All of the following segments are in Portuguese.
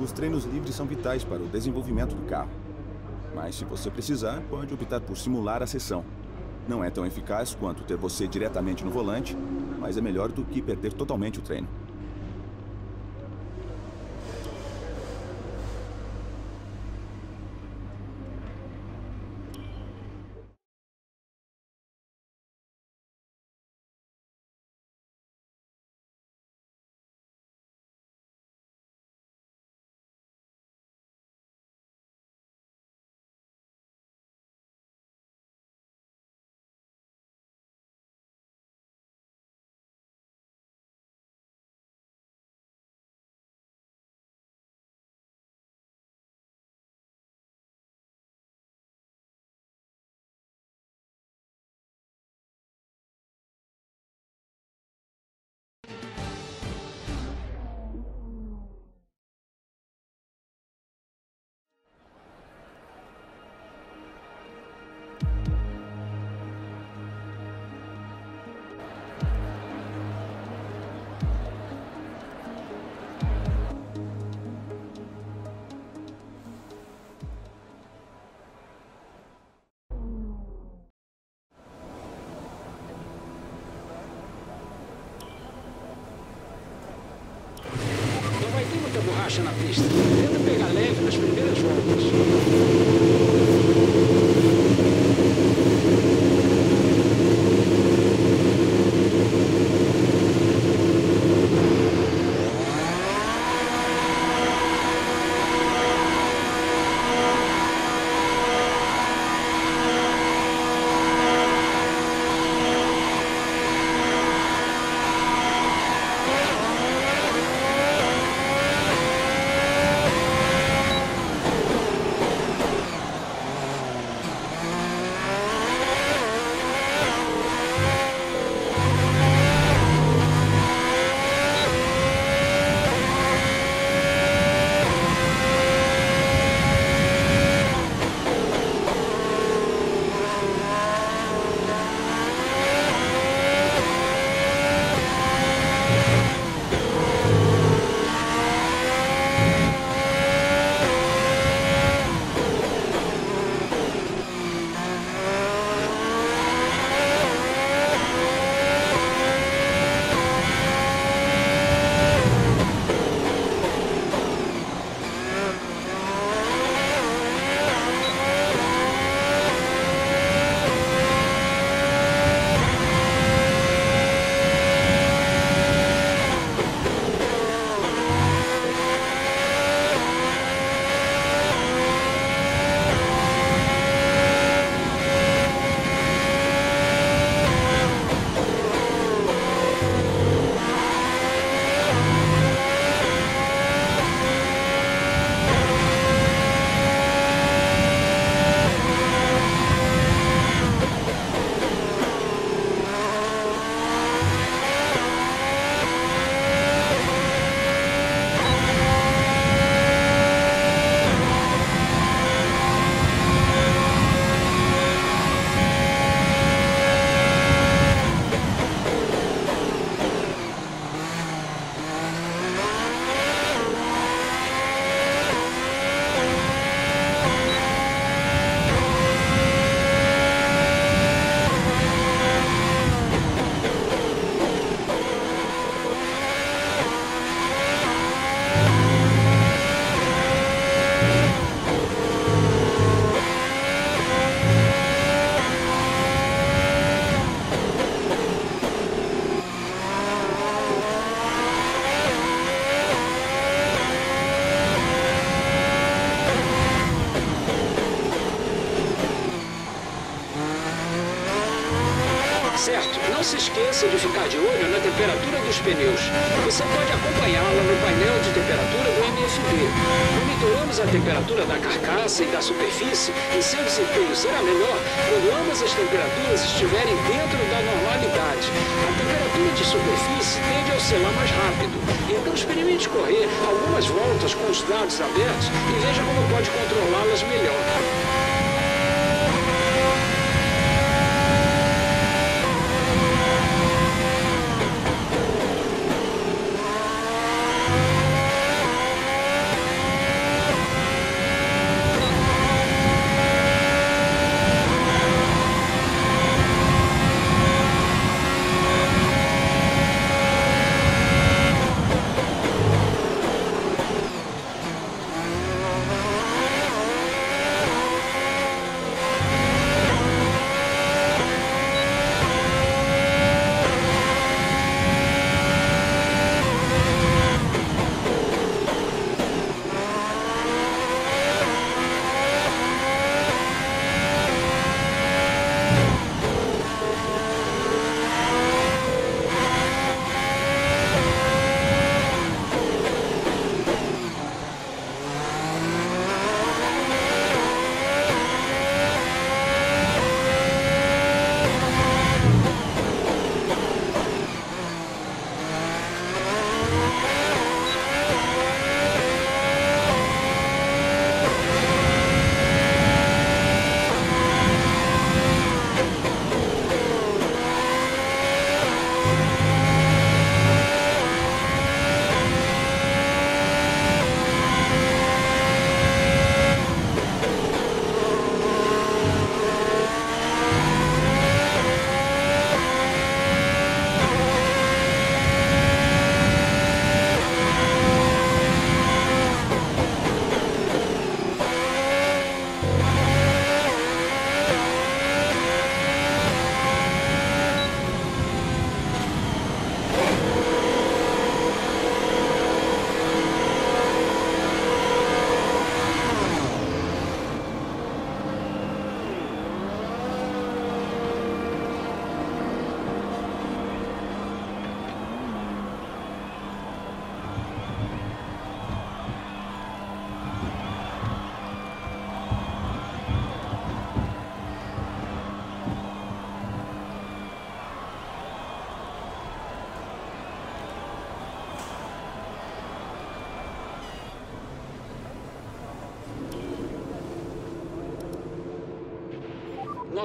Os treinos livres são vitais para o desenvolvimento do carro. Mas se você precisar, pode optar por simular a sessão. Não é tão eficaz quanto ter você diretamente no volante, mas é melhor do que perder totalmente o treino. Borracha na pista. Tenta pegar leve nas primeiras Então experimente correr algumas voltas com os dados abertos e veja como pode controlá-las melhor.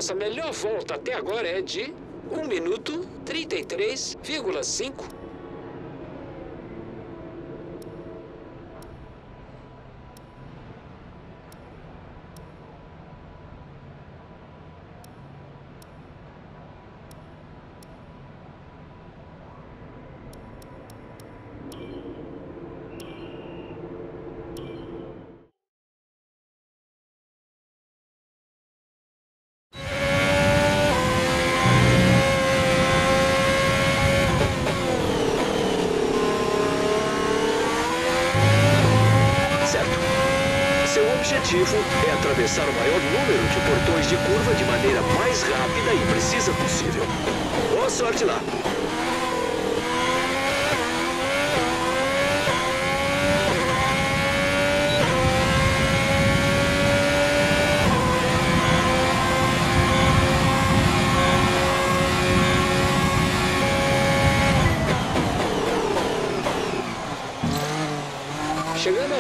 Nossa melhor volta até agora é de 1 minuto 33,5. Certo. Seu objetivo é atravessar o maior número de portões de curva de maneira mais rápida e precisa possível. Boa sorte lá.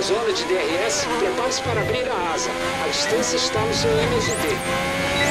Zona de DRS, prepare-se para abrir a asa. A distância está no seu MSD.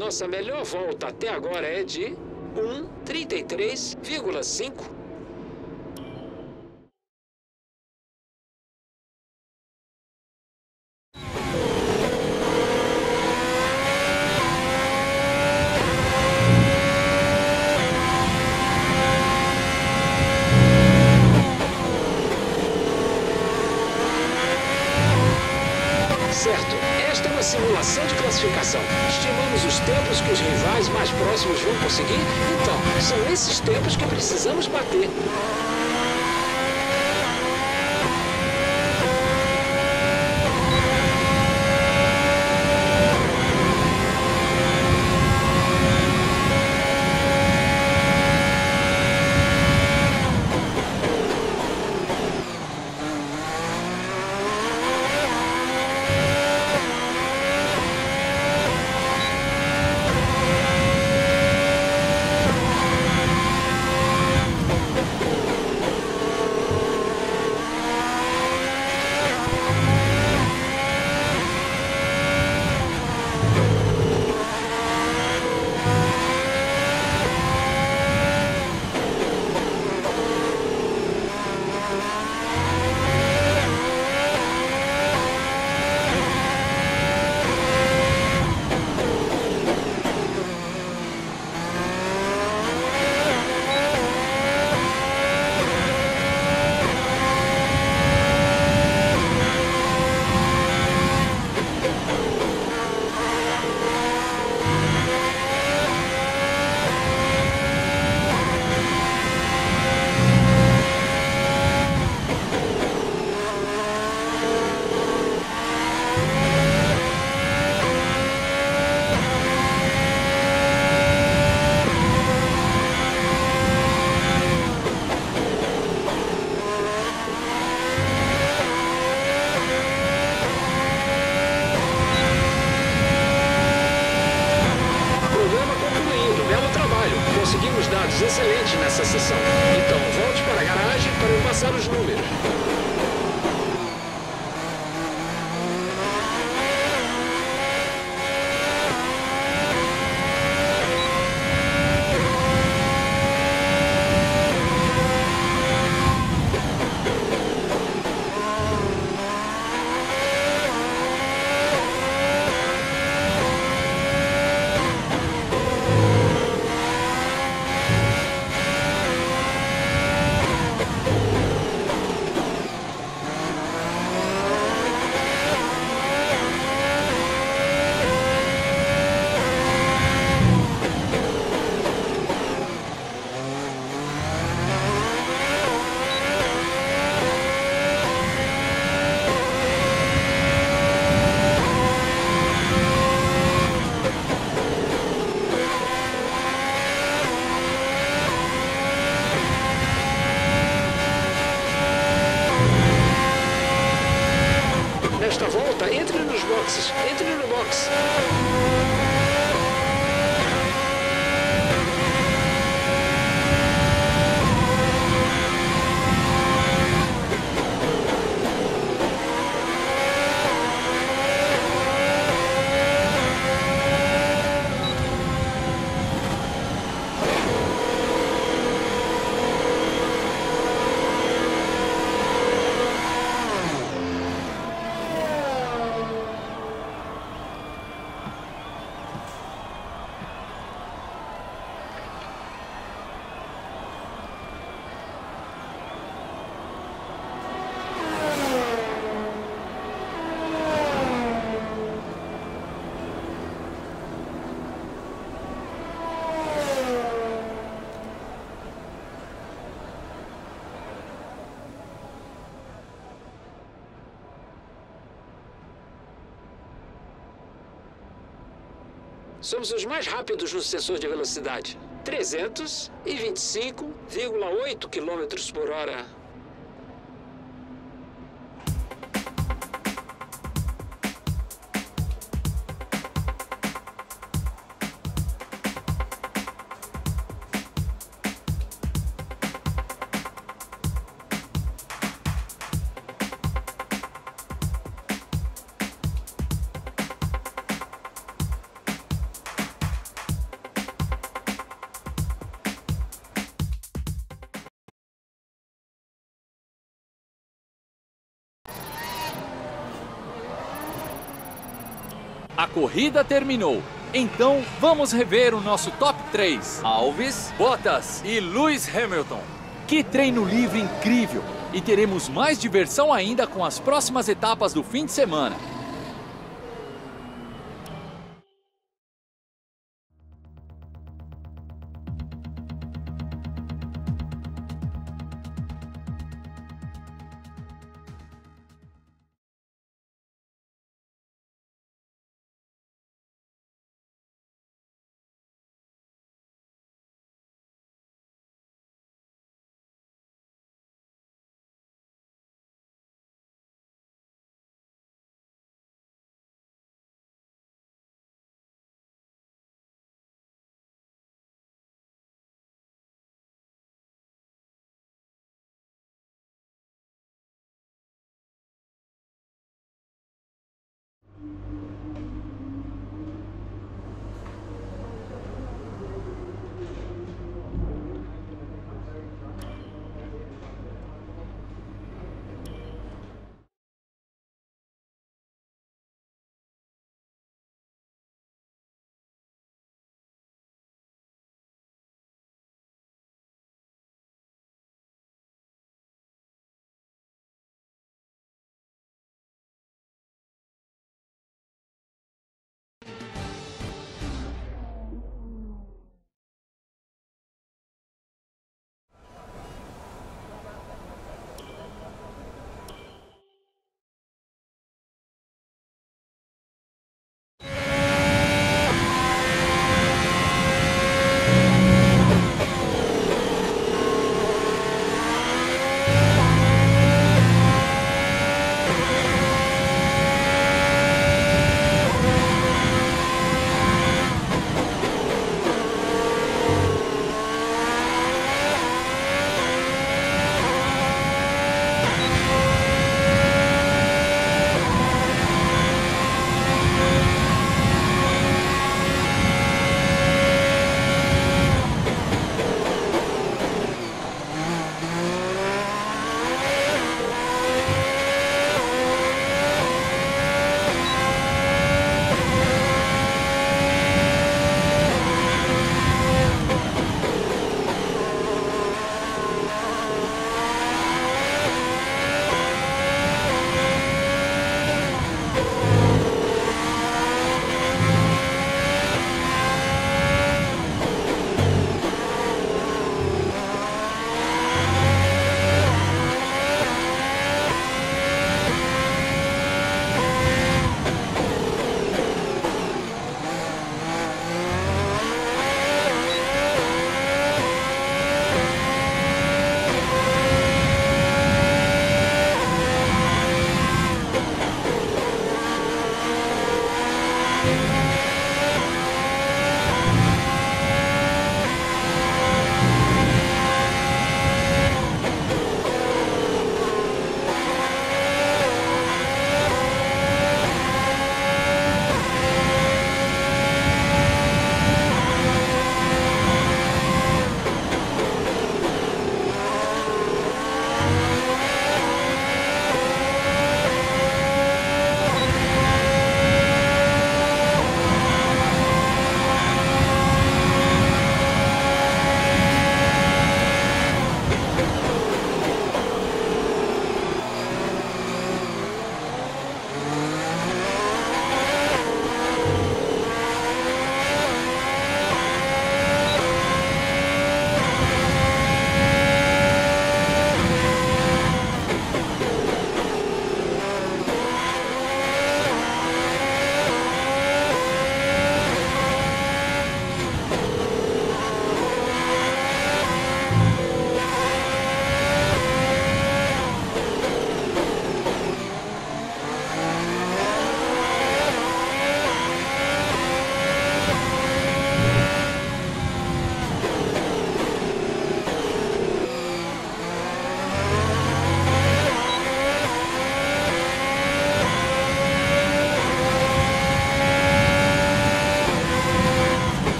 nossa melhor volta até agora é de 1,33,5 Somos os mais rápidos no sensor de velocidade. 325,8 km por hora corrida terminou. Então, vamos rever o nosso top 3. Alves, Bottas e Lewis Hamilton. Que treino livre incrível! E teremos mais diversão ainda com as próximas etapas do fim de semana.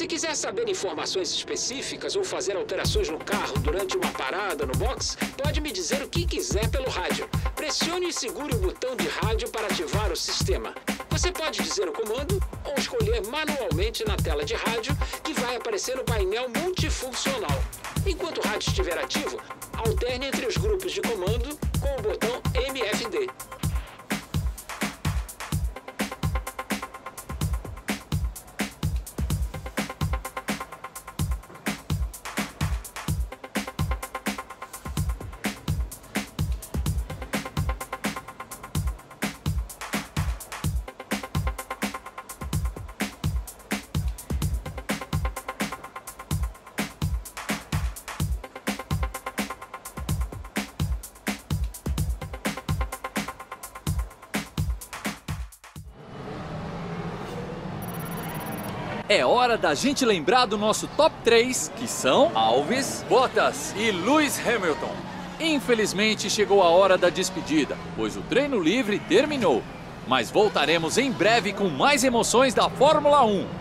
Se quiser saber informações específicas ou fazer alterações no carro durante uma parada no box, pode me dizer o que quiser pelo rádio. Pressione e segure o botão de rádio para ativar o sistema. Você pode dizer o comando ou escolher manualmente na tela de rádio que vai aparecer no painel multifuncional. Enquanto o rádio estiver ativo, alterne entre os grupos de comando com o botão MFD. Hora da gente lembrar do nosso top 3, que são Alves, Bottas e Lewis Hamilton. Infelizmente chegou a hora da despedida, pois o treino livre terminou. Mas voltaremos em breve com mais emoções da Fórmula 1.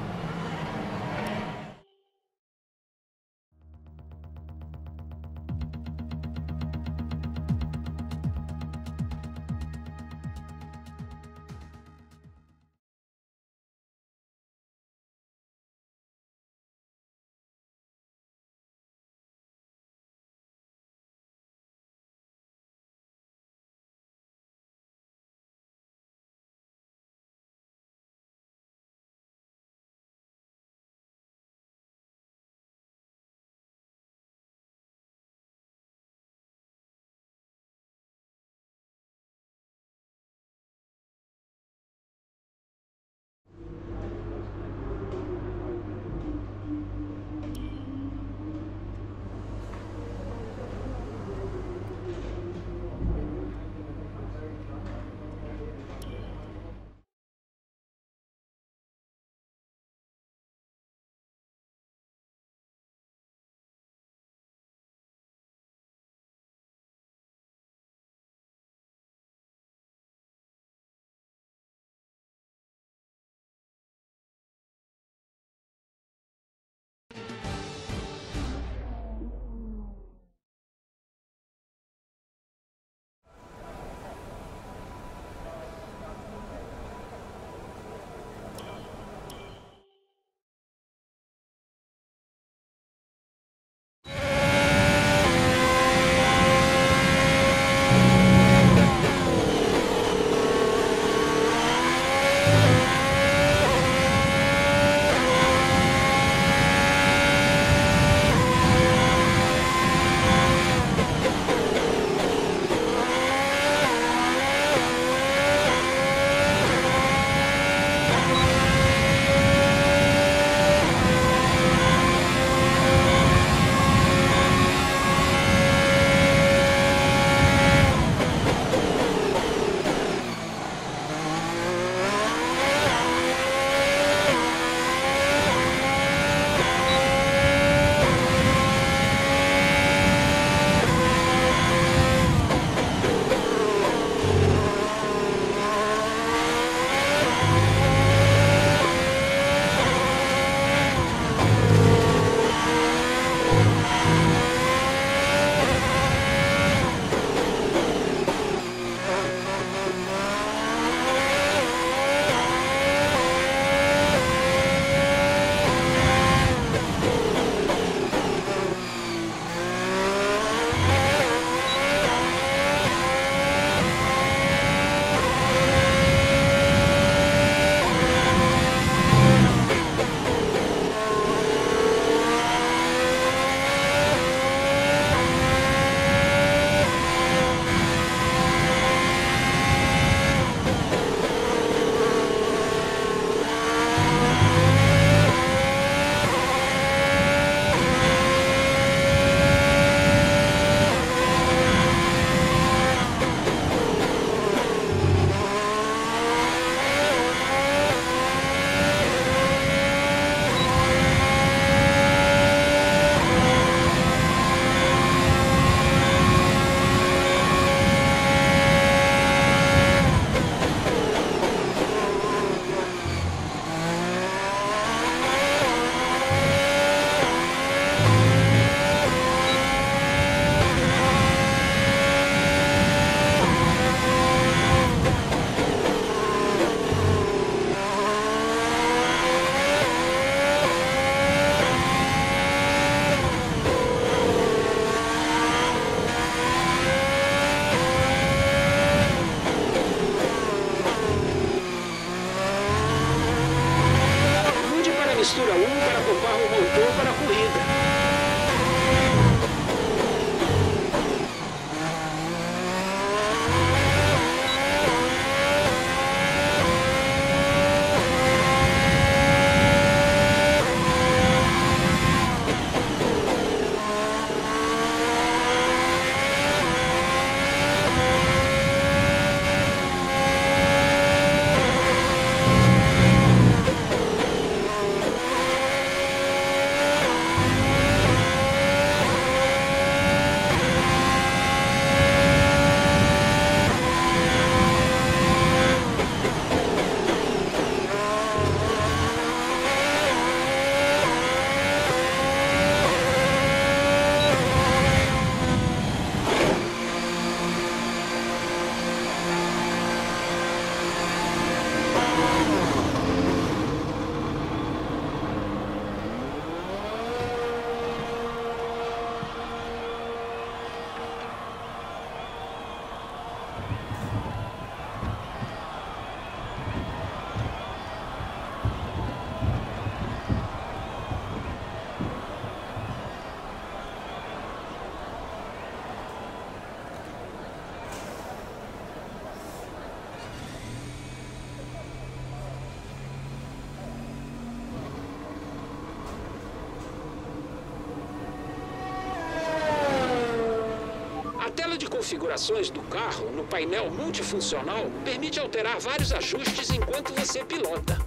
Configurações do carro no painel multifuncional permite alterar vários ajustes enquanto você pilota.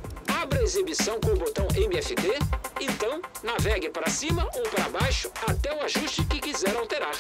Abra a exibição com o botão MFD, então navegue para cima ou para baixo até o ajuste que quiser alterar.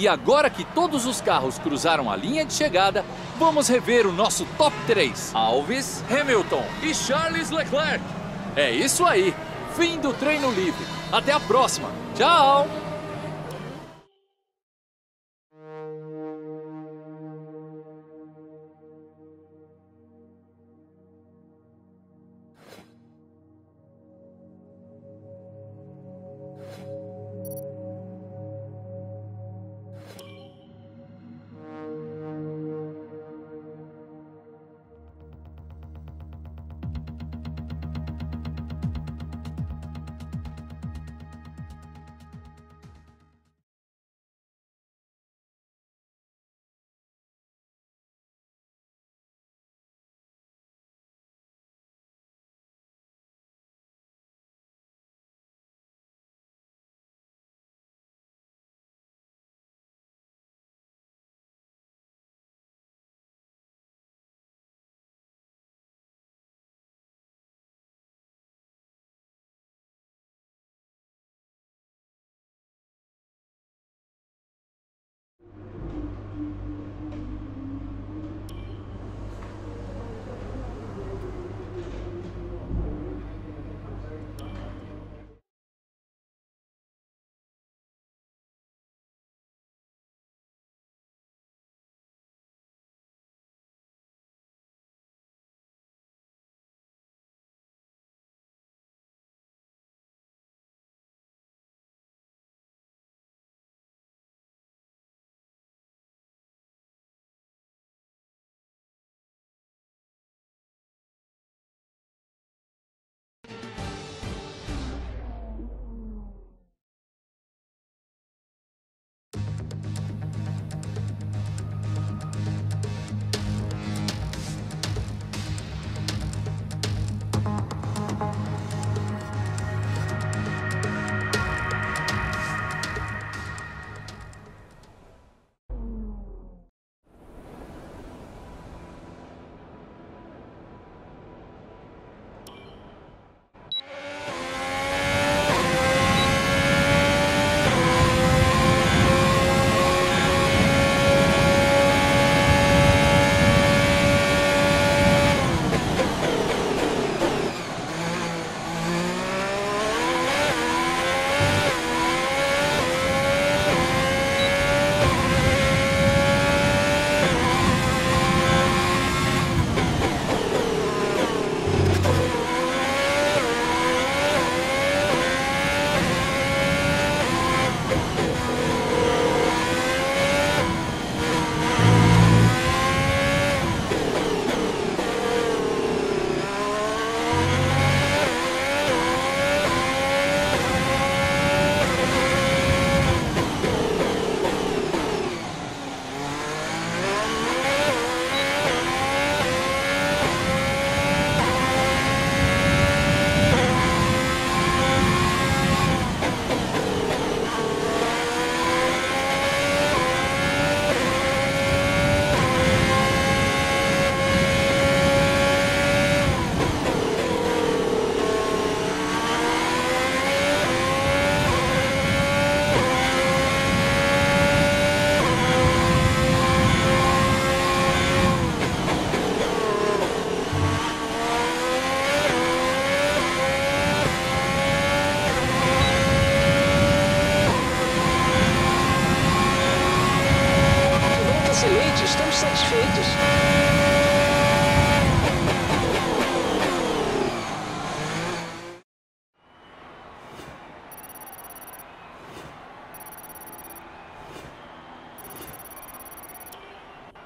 E agora que todos os carros cruzaram a linha de chegada, vamos rever o nosso top 3. Alves, Hamilton e Charles Leclerc. É isso aí. Fim do treino livre. Até a próxima. Tchau!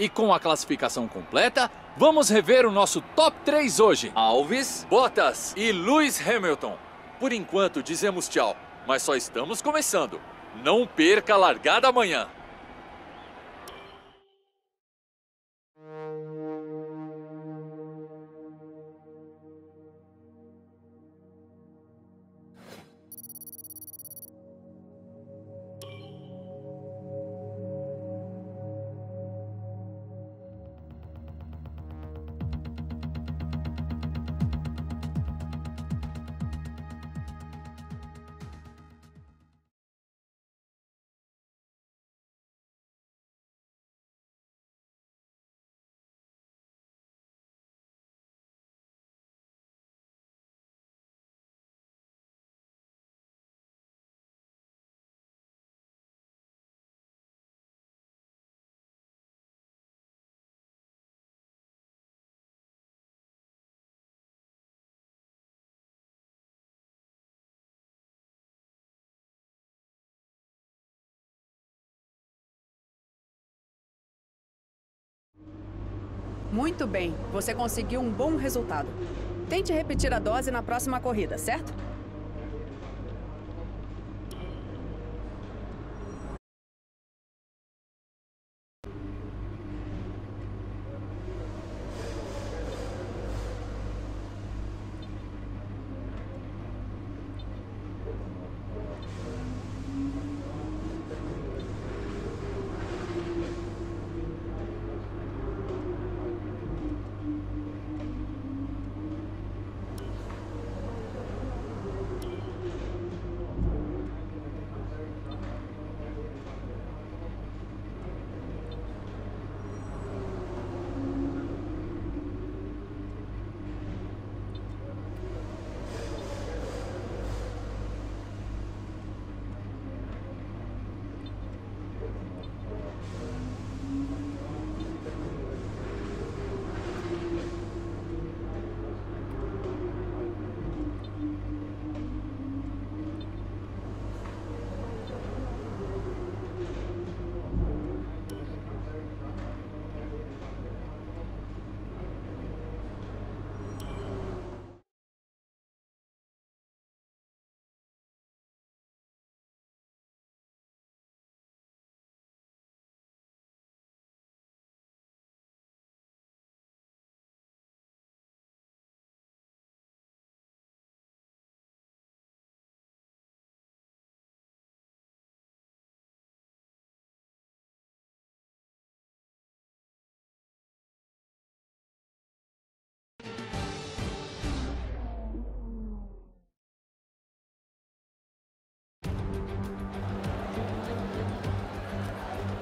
E com a classificação completa, vamos rever o nosso top 3 hoje. Alves, Bottas e Lewis Hamilton. Por enquanto, dizemos tchau, mas só estamos começando. Não perca a largada amanhã. Muito bem, você conseguiu um bom resultado. Tente repetir a dose na próxima corrida, certo?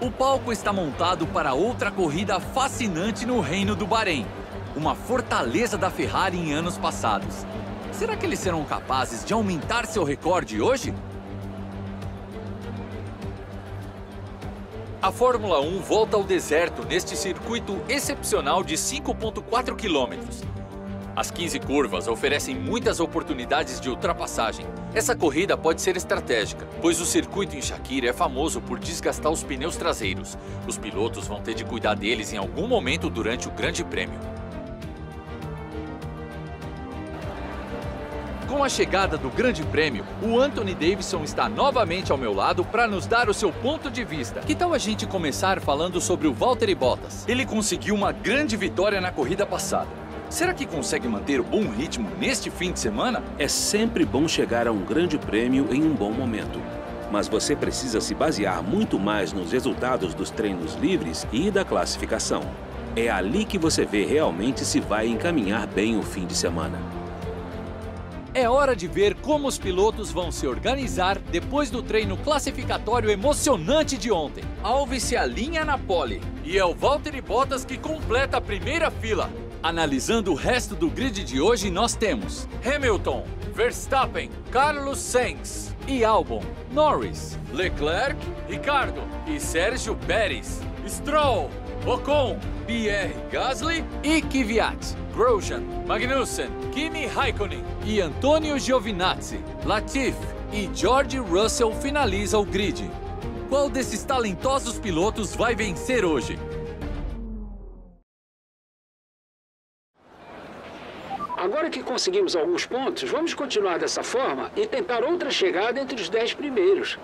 O palco está montado para outra corrida fascinante no Reino do Bahrein. Uma fortaleza da Ferrari em anos passados. Será que eles serão capazes de aumentar seu recorde hoje? A Fórmula 1 volta ao deserto neste circuito excepcional de 5,4 quilômetros. As 15 curvas oferecem muitas oportunidades de ultrapassagem. Essa corrida pode ser estratégica, pois o circuito em Shakira é famoso por desgastar os pneus traseiros. Os pilotos vão ter de cuidar deles em algum momento durante o Grande Prêmio. Com a chegada do Grande Prêmio, o Anthony Davidson está novamente ao meu lado para nos dar o seu ponto de vista. Que tal a gente começar falando sobre o Valtteri Bottas? Ele conseguiu uma grande vitória na corrida passada. Será que consegue manter o bom ritmo neste fim de semana? É sempre bom chegar a um grande prêmio em um bom momento. Mas você precisa se basear muito mais nos resultados dos treinos livres e da classificação. É ali que você vê realmente se vai encaminhar bem o fim de semana. É hora de ver como os pilotos vão se organizar depois do treino classificatório emocionante de ontem. Alves se alinha na pole e é o Valtteri Bottas que completa a primeira fila. Analisando o resto do grid de hoje, nós temos Hamilton, Verstappen, Carlos Sainz e Albon, Norris, Leclerc, Ricardo e Sérgio Pérez, Stroll, Ocon, Pierre Gasly e Kvyat. Grosjean, Magnussen, Kimi Raikkonen e Antonio Giovinazzi. Latifi e George Russell finaliza o grid. Qual desses talentosos pilotos vai vencer hoje? Agora que conseguimos alguns pontos, vamos continuar dessa forma e tentar outra chegada entre os dez primeiros.